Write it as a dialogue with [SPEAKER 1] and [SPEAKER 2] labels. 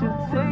[SPEAKER 1] should say.